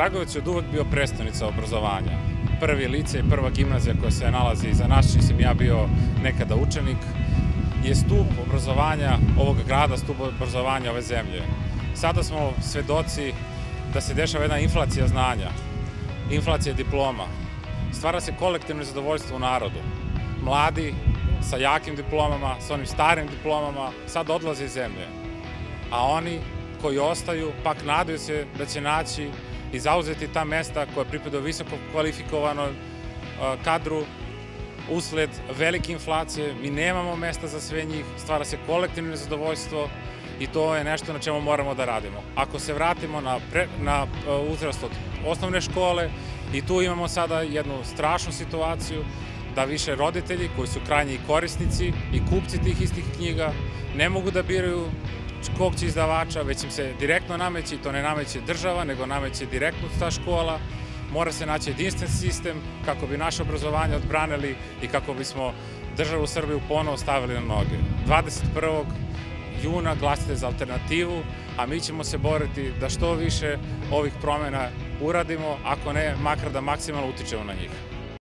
Kragovic je od uvek bio prestonica obrazovanja. Prvi lice i prva gimnazija koja se nalazi iza nas, čim sam ja bio nekada učenik, je stup obrazovanja ovog grada, stup obrazovanja ove zemlje. Sada smo svedoci da se dešava jedna inflacija znanja, inflacija diploma. Stvara se kolektivno zadovoljstvo u narodu. Mladi sa jakim diplomama, sa onim starim diplomama, sad odlaze iz zemlje. A oni koji ostaju, pak nadaju se da će naći i zauzeti ta mesta koja pripadaju visoko kvalifikovanoj kadru usled velike inflacije, mi nemamo mesta za sve njih, stvara se kolektivno nezadovoljstvo i to je nešto na čemu moramo da radimo. Ako se vratimo na, pre, na uzrast od osnovne škole i tu imamo sada jednu strašnu situaciju da više roditelji koji su krajnji korisnici i kupci tih istih knjiga ne mogu da biraju kog će izdavača, već im se direktno nameće i to ne nameće država, nego nameće direktno ta škola. Mora se naći jedinstven sistem kako bi naše obrazovanje odbranili i kako bismo državu Srbiju ponovo stavili na noge. 21. juna glasite za alternativu, a mi ćemo se boriti da što više ovih promena uradimo, ako ne, makar da maksimalno utičemo na njih.